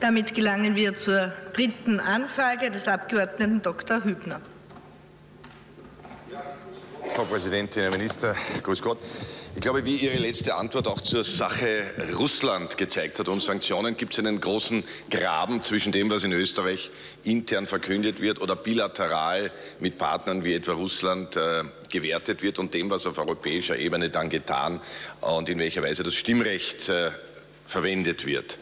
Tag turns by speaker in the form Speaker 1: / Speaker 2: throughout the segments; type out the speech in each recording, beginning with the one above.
Speaker 1: Damit gelangen wir zur dritten Anfrage des Abgeordneten Dr. Hübner.
Speaker 2: Frau Präsidentin, Herr Minister, grüß Gott. Ich glaube, wie Ihre letzte Antwort auch zur Sache Russland gezeigt hat und Sanktionen, gibt es einen großen Graben zwischen dem, was in Österreich intern verkündet wird oder bilateral mit Partnern wie etwa Russland äh, gewertet wird und dem, was auf europäischer Ebene dann getan und in welcher Weise das Stimmrecht äh, verwendet wird.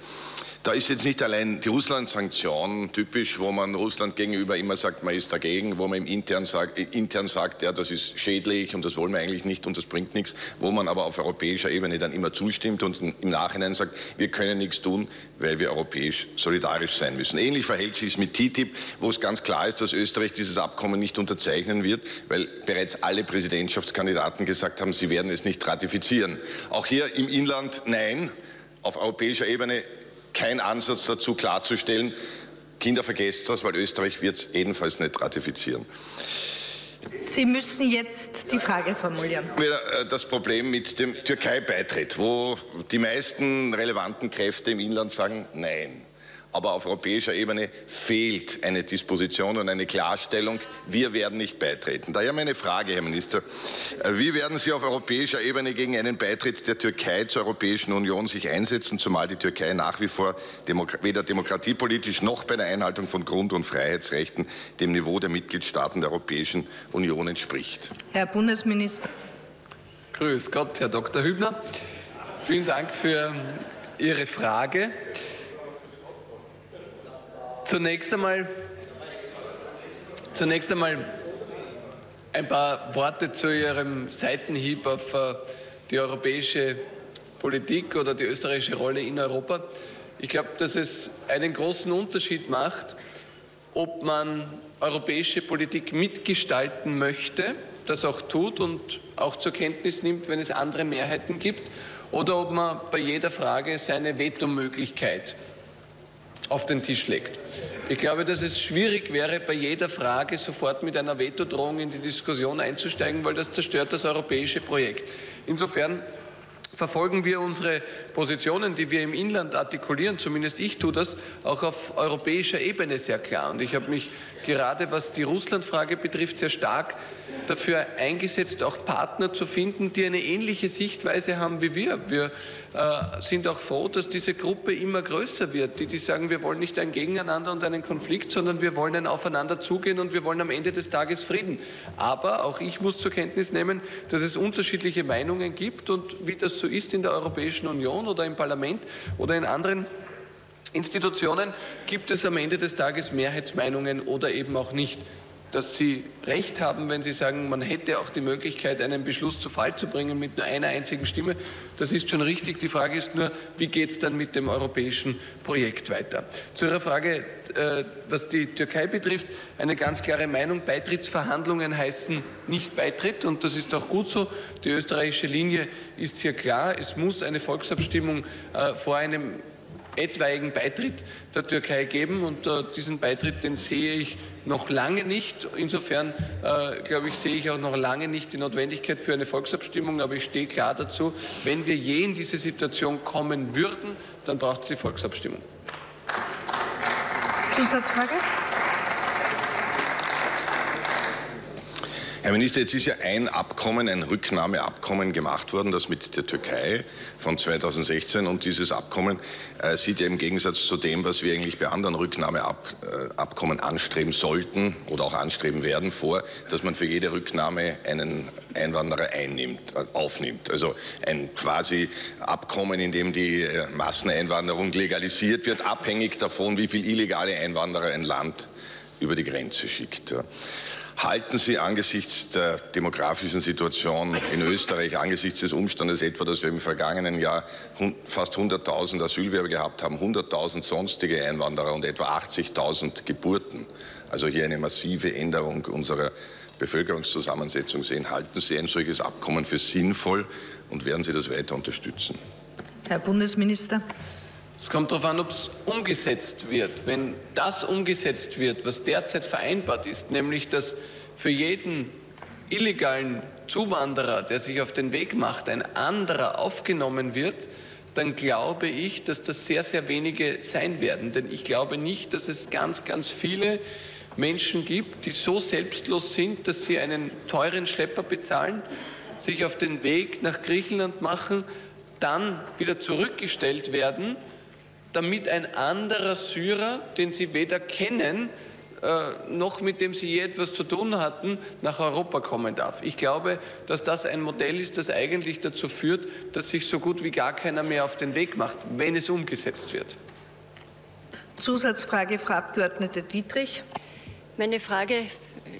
Speaker 2: Da ist jetzt nicht allein die Russland-Sanktion typisch, wo man Russland gegenüber immer sagt, man ist dagegen, wo man im intern sagt, intern sagt, ja, das ist schädlich und das wollen wir eigentlich nicht und das bringt nichts, wo man aber auf europäischer Ebene dann immer zustimmt und im Nachhinein sagt, wir können nichts tun, weil wir europäisch solidarisch sein müssen. Ähnlich verhält sich es mit TTIP, wo es ganz klar ist, dass Österreich dieses Abkommen nicht unterzeichnen wird, weil bereits alle Präsidentschaftskandidaten gesagt haben, sie werden es nicht ratifizieren. Auch hier im Inland nein, auf europäischer Ebene kein Ansatz dazu klarzustellen, Kinder vergesst das, weil Österreich wird es ebenfalls nicht ratifizieren.
Speaker 1: Sie müssen jetzt die Frage formulieren.
Speaker 2: Äh, das Problem mit dem Türkei-Beitritt, wo die meisten relevanten Kräfte im Inland sagen Nein aber auf europäischer Ebene fehlt eine Disposition und eine Klarstellung. Wir werden nicht beitreten. Daher meine Frage, Herr Minister, äh, wie werden Sie auf europäischer Ebene gegen einen Beitritt der Türkei zur Europäischen Union sich einsetzen, zumal die Türkei nach wie vor weder demokratiepolitisch noch bei der Einhaltung von Grund- und Freiheitsrechten dem Niveau der Mitgliedstaaten der Europäischen Union entspricht?
Speaker 1: Herr Bundesminister.
Speaker 3: Grüß Gott, Herr Dr. Hübner. Vielen Dank für Ihre Frage. Zunächst einmal, zunächst einmal ein paar Worte zu Ihrem Seitenhieb auf äh, die europäische Politik oder die österreichische Rolle in Europa. Ich glaube, dass es einen großen Unterschied macht, ob man europäische Politik mitgestalten möchte, das auch tut und auch zur Kenntnis nimmt, wenn es andere Mehrheiten gibt, oder ob man bei jeder Frage seine Vetomöglichkeit auf den Tisch legt. Ich glaube, dass es schwierig wäre, bei jeder Frage sofort mit einer Vetodrohung in die Diskussion einzusteigen, weil das zerstört das europäische Projekt. Insofern verfolgen wir unsere Positionen, die wir im Inland artikulieren, zumindest ich tue das, auch auf europäischer Ebene sehr klar. Und ich habe mich gerade, was die Russlandfrage betrifft, sehr stark dafür eingesetzt, auch Partner zu finden, die eine ähnliche Sichtweise haben wie wir. Wir äh, sind auch froh, dass diese Gruppe immer größer wird, die, die sagen, wir wollen nicht ein Gegeneinander und einen Konflikt, sondern wir wollen ein Aufeinander zugehen und wir wollen am Ende des Tages Frieden. Aber auch ich muss zur Kenntnis nehmen, dass es unterschiedliche Meinungen gibt und wie das so ist in der Europäischen Union oder im Parlament oder in anderen Institutionen, gibt es am Ende des Tages Mehrheitsmeinungen oder eben auch nicht dass Sie recht haben, wenn Sie sagen, man hätte auch die Möglichkeit, einen Beschluss zu Fall zu bringen mit nur einer einzigen Stimme. Das ist schon richtig. Die Frage ist nur, wie geht es dann mit dem europäischen Projekt weiter? Zu Ihrer Frage, äh, was die Türkei betrifft, eine ganz klare Meinung. Beitrittsverhandlungen heißen nicht Beitritt und das ist auch gut so. Die österreichische Linie ist hier klar. Es muss eine Volksabstimmung äh, vor einem etwaigen Beitritt der Türkei geben und äh, diesen Beitritt, den sehe ich noch lange nicht. Insofern, äh, glaube ich, sehe ich auch noch lange nicht die Notwendigkeit für eine Volksabstimmung, aber ich stehe klar dazu, wenn wir je in diese Situation kommen würden, dann braucht es die Volksabstimmung.
Speaker 1: Zusatzfrage?
Speaker 2: Herr Minister, jetzt ist ja ein Abkommen, ein Rücknahmeabkommen gemacht worden, das mit der Türkei von 2016. Und dieses Abkommen äh, sieht ja im Gegensatz zu dem, was wir eigentlich bei anderen Rücknahmeabkommen anstreben sollten oder auch anstreben werden, vor, dass man für jede Rücknahme einen Einwanderer einnimmt, äh, aufnimmt. Also ein quasi Abkommen, in dem die äh, Masseneinwanderung legalisiert wird, abhängig davon, wie viele illegale Einwanderer ein Land über die Grenze schickt. Halten Sie angesichts der demografischen Situation in Österreich, angesichts des Umstandes etwa, dass wir im vergangenen Jahr fast 100.000 Asylwerber gehabt haben, 100.000 sonstige Einwanderer und etwa 80.000 Geburten, also hier eine massive Änderung unserer Bevölkerungszusammensetzung sehen, halten Sie ein solches Abkommen für sinnvoll und werden Sie das weiter unterstützen?
Speaker 1: Herr Bundesminister.
Speaker 3: Es kommt darauf an, ob es umgesetzt wird. Wenn das umgesetzt wird, was derzeit vereinbart ist, nämlich dass für jeden illegalen Zuwanderer, der sich auf den Weg macht, ein anderer aufgenommen wird, dann glaube ich, dass das sehr, sehr wenige sein werden. Denn ich glaube nicht, dass es ganz, ganz viele Menschen gibt, die so selbstlos sind, dass sie einen teuren Schlepper bezahlen, sich auf den Weg nach Griechenland machen, dann wieder zurückgestellt werden, damit ein anderer Syrer, den sie weder kennen, äh, noch mit dem sie je etwas zu tun hatten, nach Europa kommen darf. Ich glaube, dass das ein Modell ist, das eigentlich dazu führt, dass sich so gut wie gar keiner mehr auf den Weg macht, wenn es umgesetzt wird.
Speaker 1: Zusatzfrage, Frau Abgeordnete Dietrich.
Speaker 4: Meine Frage,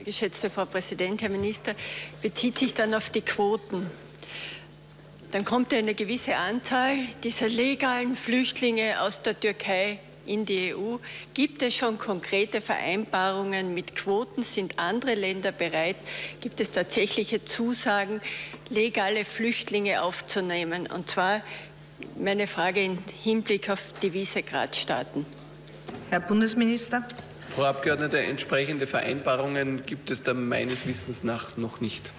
Speaker 4: geschätzte Frau Präsident, Herr Minister, bezieht sich dann auf die Quoten. Dann kommt eine gewisse Anzahl dieser legalen Flüchtlinge aus der Türkei in die EU. Gibt es schon konkrete Vereinbarungen mit Quoten? Sind andere Länder bereit? Gibt es tatsächliche Zusagen, legale Flüchtlinge aufzunehmen? Und zwar meine Frage im Hinblick auf die Visegrad-Staaten.
Speaker 1: Herr Bundesminister.
Speaker 3: Frau Abgeordnete, entsprechende Vereinbarungen gibt es da meines Wissens nach noch nicht.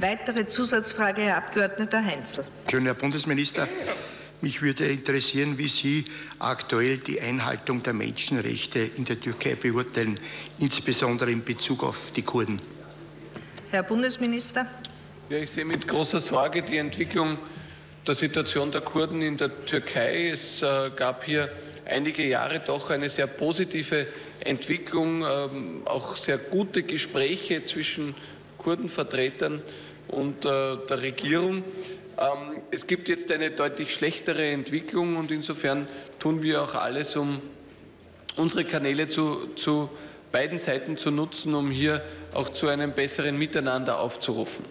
Speaker 1: Weitere Zusatzfrage, Herr Abgeordneter Heinzel.
Speaker 5: Schön, Herr Bundesminister. Mich würde interessieren, wie Sie aktuell die Einhaltung der Menschenrechte in der Türkei beurteilen, insbesondere in Bezug auf die Kurden.
Speaker 1: Herr Bundesminister.
Speaker 3: Ja, ich sehe mit großer Sorge die Entwicklung der Situation der Kurden in der Türkei. Es äh, gab hier einige Jahre doch eine sehr positive Entwicklung, ähm, auch sehr gute Gespräche zwischen Kurdenvertretern und äh, der Regierung. Ähm, es gibt jetzt eine deutlich schlechtere Entwicklung und insofern tun wir auch alles, um unsere Kanäle zu, zu beiden Seiten zu nutzen, um hier auch zu einem besseren Miteinander aufzurufen.